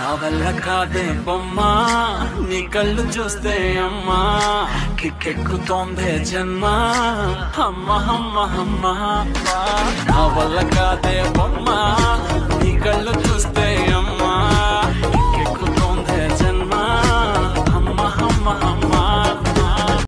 నా వల్ల కాదే బొమ్మ. నీ కళ్ళు చూస్తే అమ్మా. కిక్కెక్కుతోందే జన్మ. అమ్మ అమ్మ అమ్మ. అమ్మ. నా వల్ల కాదే బొమ్మ.